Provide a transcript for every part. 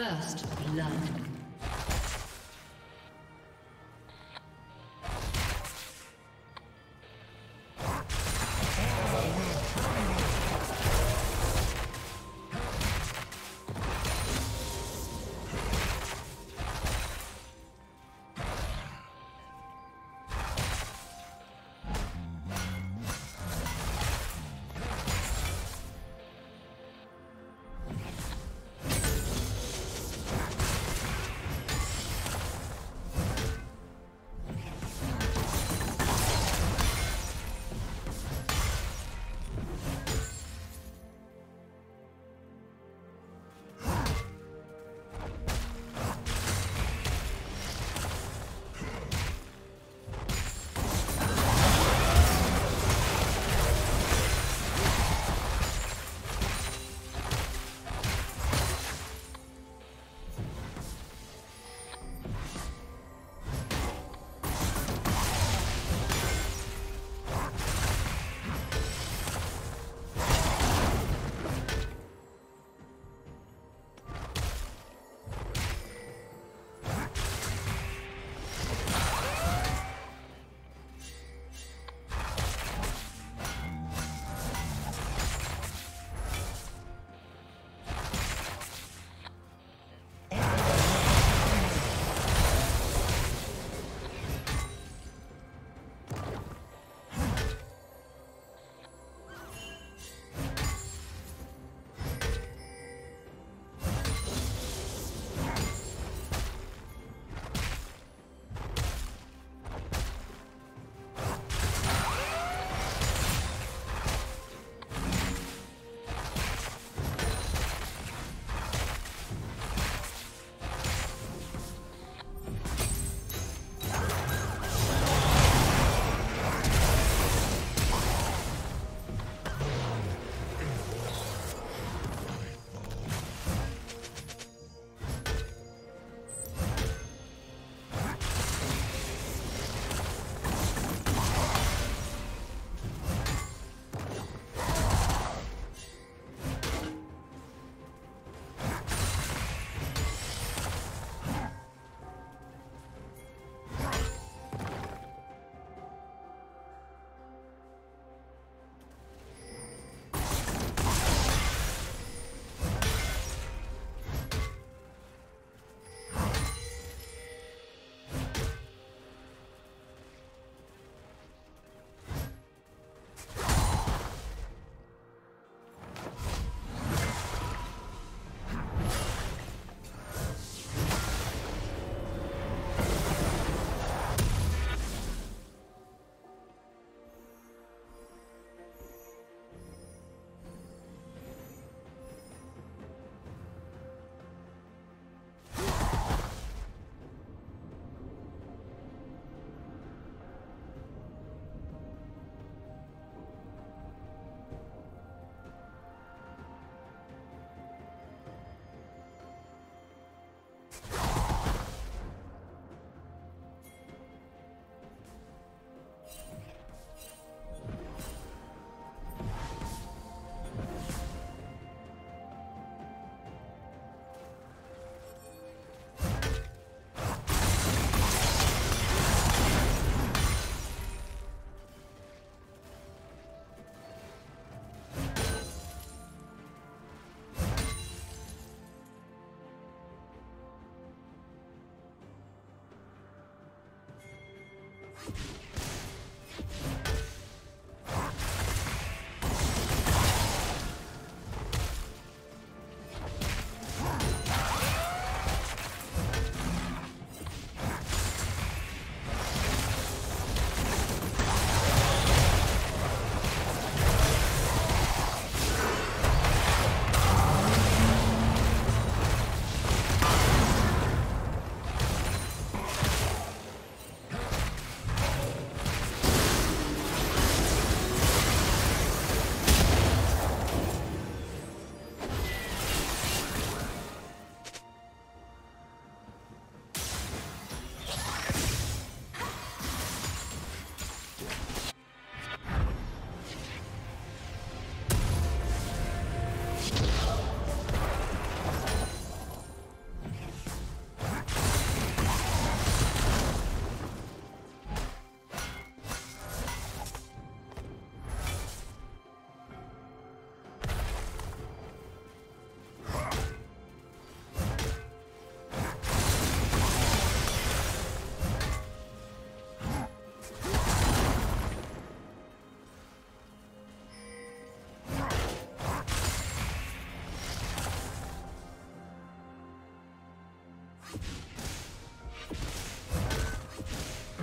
First blood.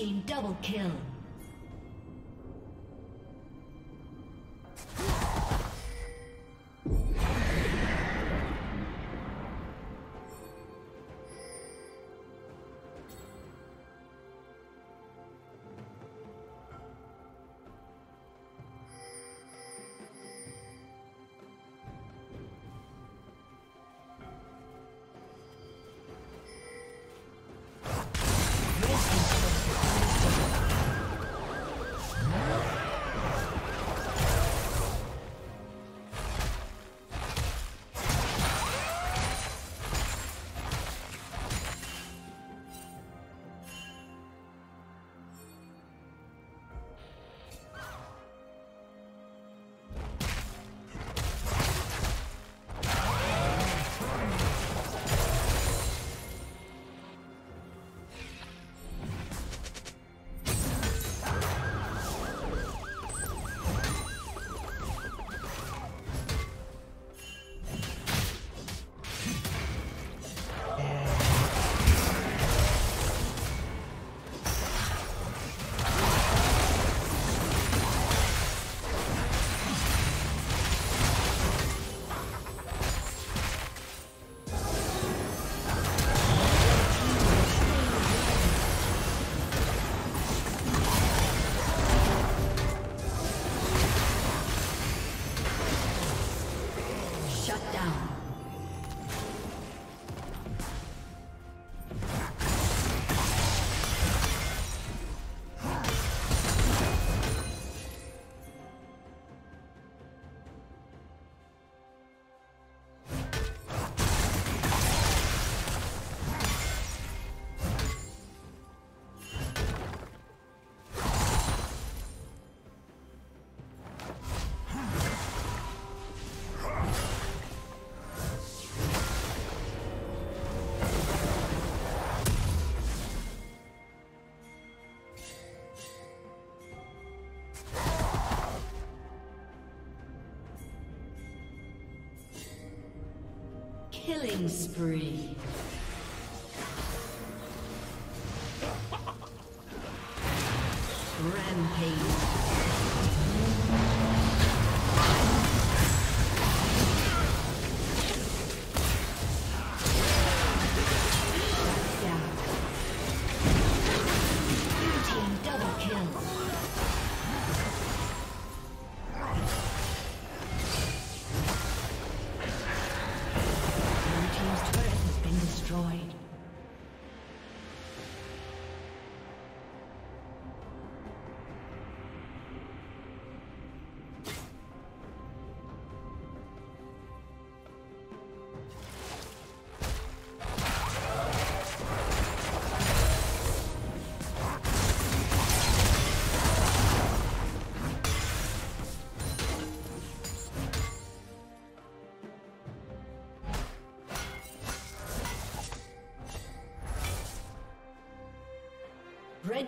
Double kill. Killing spree.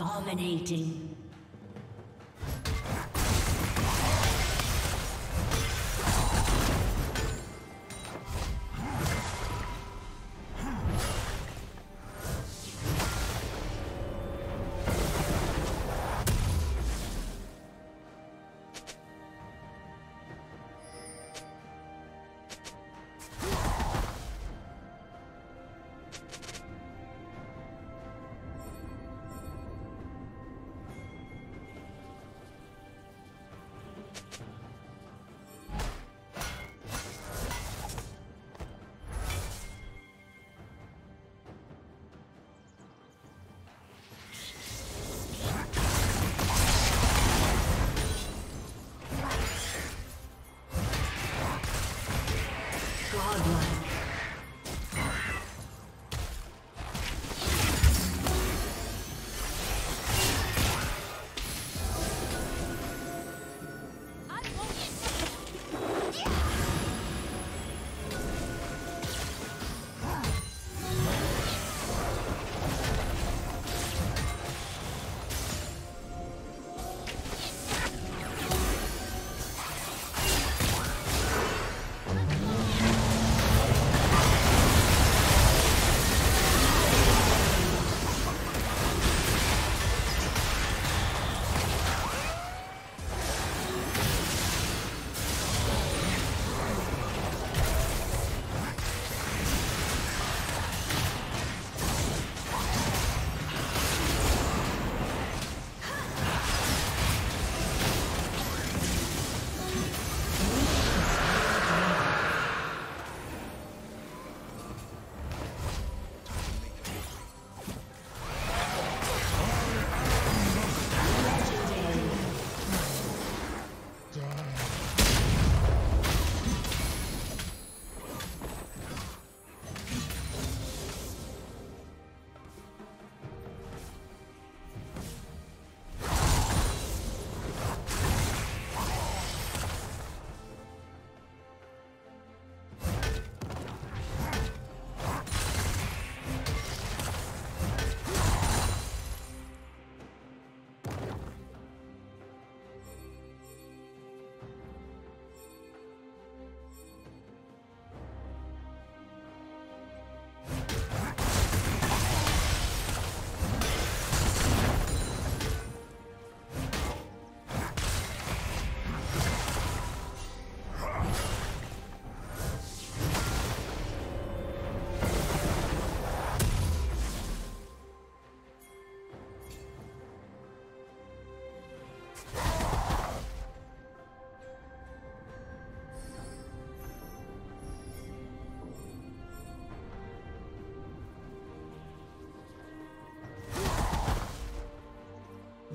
Dominating.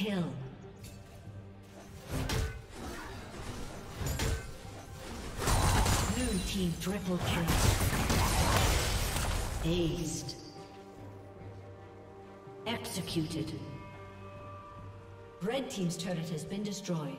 Kill. Blue team triple kill. Aced. Executed. Red team's turret has been destroyed.